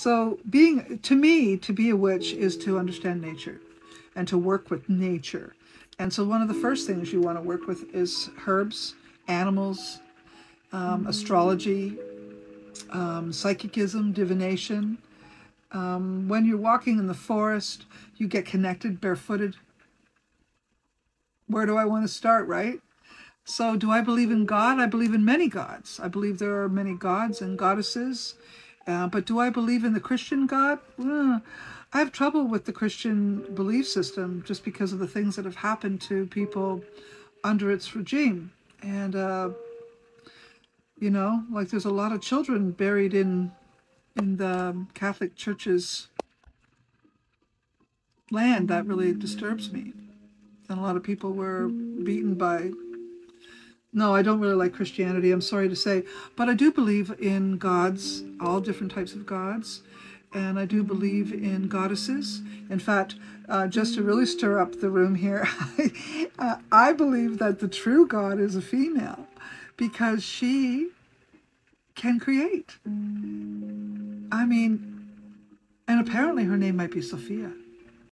So being to me, to be a witch is to understand nature and to work with nature. And so one of the first things you want to work with is herbs, animals, um, astrology, um, psychicism, divination. Um, when you're walking in the forest, you get connected barefooted. Where do I want to start, right? So, do I believe in God? I believe in many gods. I believe there are many gods and goddesses. Uh, but do I believe in the Christian God? Uh, I have trouble with the Christian belief system just because of the things that have happened to people under its regime. And, uh, you know, like there's a lot of children buried in in the Catholic Church's land that really disturbs me. And a lot of people were beaten by no, I don't really like Christianity, I'm sorry to say, but I do believe in gods, all different types of gods, and I do believe in goddesses. In fact, uh, just to really stir up the room here, uh, I believe that the true God is a female because she can create. I mean, and apparently her name might be Sophia.